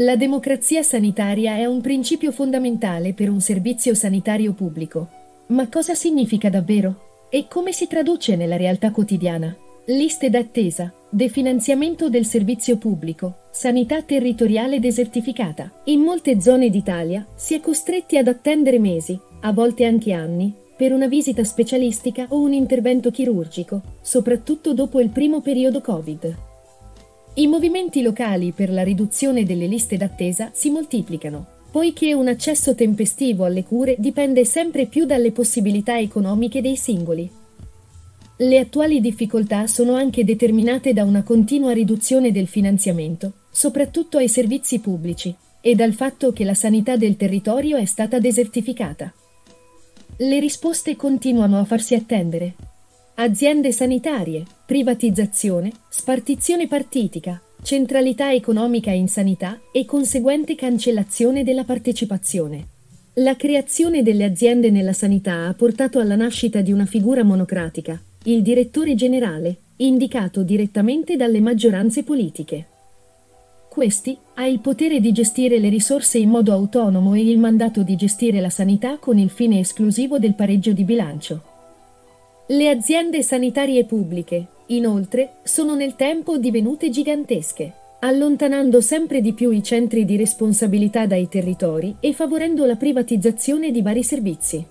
La democrazia sanitaria è un principio fondamentale per un servizio sanitario pubblico. Ma cosa significa davvero? E come si traduce nella realtà quotidiana? Liste d'attesa, definanziamento del servizio pubblico, sanità territoriale desertificata. In molte zone d'Italia si è costretti ad attendere mesi, a volte anche anni, per una visita specialistica o un intervento chirurgico, soprattutto dopo il primo periodo Covid. I movimenti locali per la riduzione delle liste d'attesa si moltiplicano, poiché un accesso tempestivo alle cure dipende sempre più dalle possibilità economiche dei singoli. Le attuali difficoltà sono anche determinate da una continua riduzione del finanziamento, soprattutto ai servizi pubblici, e dal fatto che la sanità del territorio è stata desertificata. Le risposte continuano a farsi attendere, aziende sanitarie, privatizzazione, spartizione partitica, centralità economica in sanità e conseguente cancellazione della partecipazione. La creazione delle aziende nella sanità ha portato alla nascita di una figura monocratica, il direttore generale, indicato direttamente dalle maggioranze politiche. Questi ha il potere di gestire le risorse in modo autonomo e il mandato di gestire la sanità con il fine esclusivo del pareggio di bilancio. Le aziende sanitarie pubbliche, inoltre, sono nel tempo divenute gigantesche, allontanando sempre di più i centri di responsabilità dai territori e favorendo la privatizzazione di vari servizi.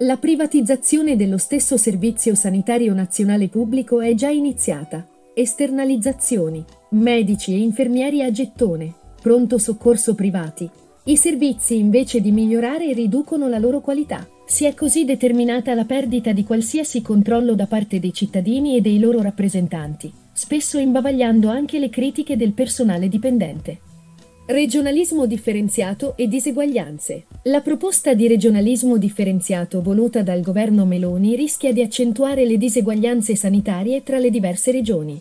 La privatizzazione dello stesso Servizio Sanitario Nazionale Pubblico è già iniziata. Esternalizzazioni, medici e infermieri a gettone, pronto soccorso privati. I servizi invece di migliorare riducono la loro qualità. Si è così determinata la perdita di qualsiasi controllo da parte dei cittadini e dei loro rappresentanti, spesso imbavagliando anche le critiche del personale dipendente. Regionalismo differenziato e diseguaglianze. La proposta di regionalismo differenziato voluta dal governo Meloni rischia di accentuare le diseguaglianze sanitarie tra le diverse regioni.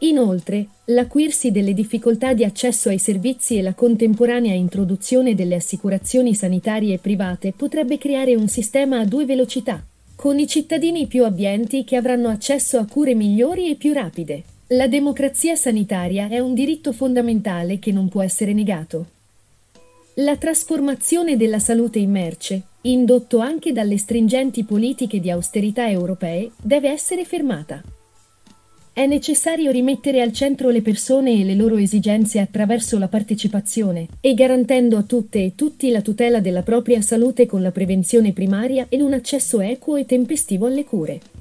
Inoltre, l'acuirsi delle difficoltà di accesso ai servizi e la contemporanea introduzione delle assicurazioni sanitarie private potrebbe creare un sistema a due velocità, con i cittadini più abbienti che avranno accesso a cure migliori e più rapide. La democrazia sanitaria è un diritto fondamentale che non può essere negato. La trasformazione della salute in merce, indotto anche dalle stringenti politiche di austerità europee, deve essere fermata. È necessario rimettere al centro le persone e le loro esigenze attraverso la partecipazione e garantendo a tutte e tutti la tutela della propria salute con la prevenzione primaria e un accesso equo e tempestivo alle cure.